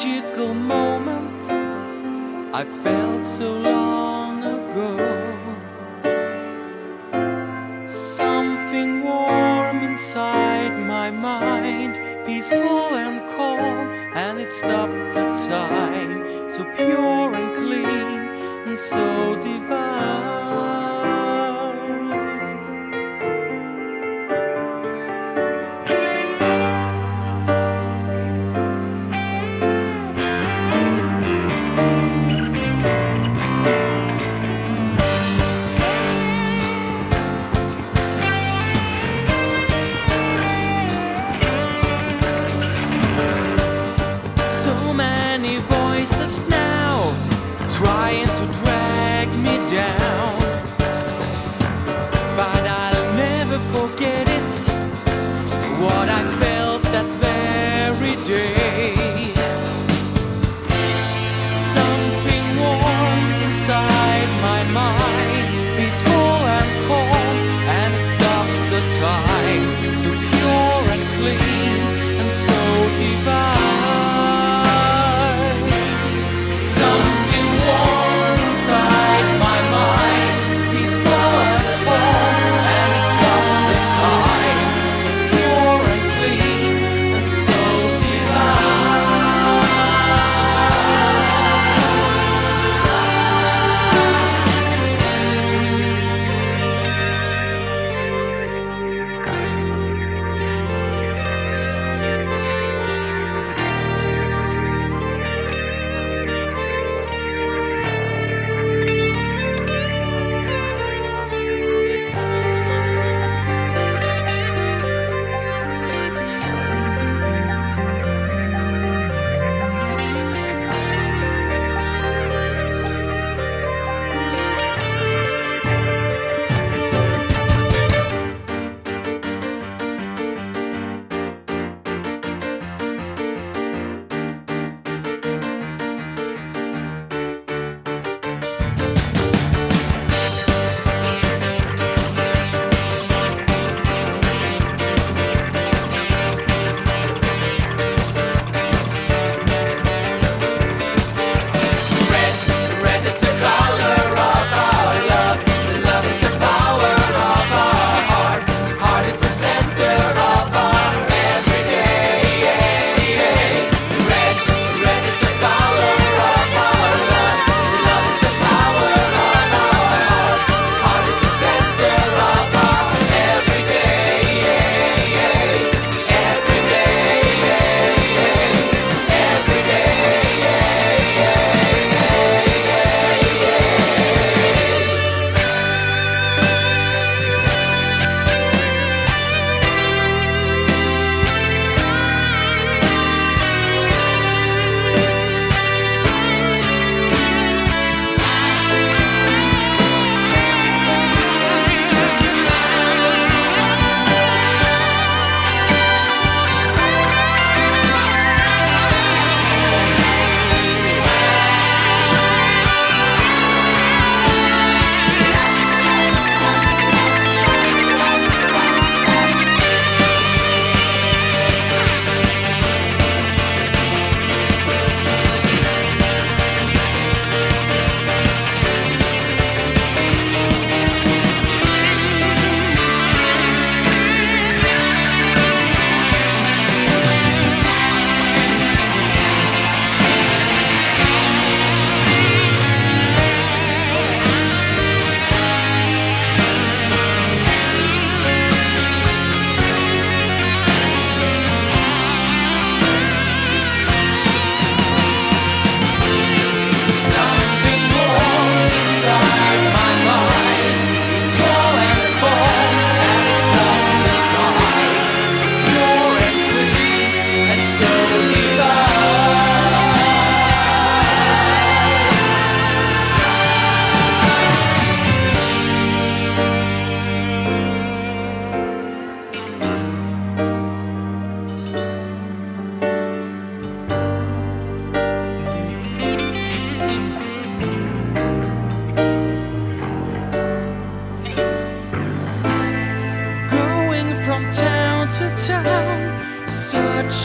magical moment I felt so long ago. Something warm inside my mind, peaceful and calm, and it stopped the time. So pure and clean, and so divine. So pure and clean, and so divine.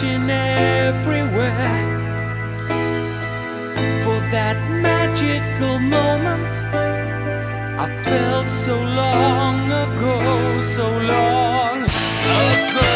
searching everywhere for that magical moment I felt so long ago, so long ago.